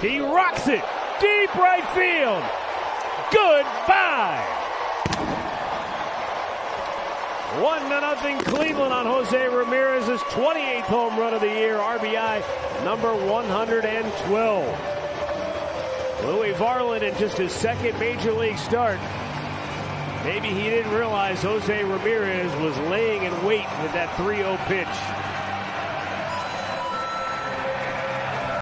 He rocks it. Deep right field. Goodbye. One to nothing Cleveland on Jose Ramirez's 28th home run of the year, RBI number 112. Louis Varland in just his second major league start. Maybe he didn't realize Jose Ramirez was laying in wait with that 3 0 pitch.